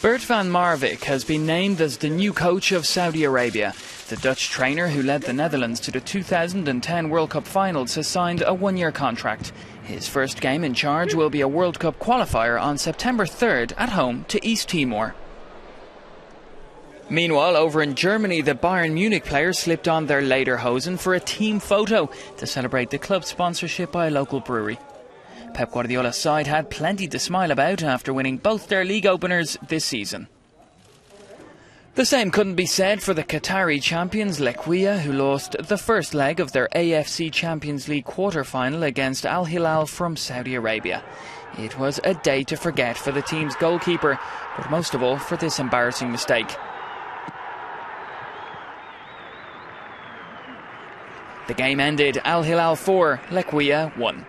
Bert van Marwijk has been named as the new coach of Saudi Arabia. The Dutch trainer who led the Netherlands to the 2010 World Cup finals has signed a one year contract. His first game in charge will be a World Cup qualifier on September 3rd at home to East Timor. Meanwhile, over in Germany, the Bayern Munich players slipped on their lederhosen for a team photo to celebrate the club's sponsorship by a local brewery. Pep Guardiola's side had plenty to smile about after winning both their league openers this season. The same couldn't be said for the Qatari champions Lekhwiya, who lost the first leg of their AFC Champions League quarter final against Al Hilal from Saudi Arabia. It was a day to forget for the team's goalkeeper, but most of all for this embarrassing mistake. The game ended Al Hilal 4, Lekhwiya 1.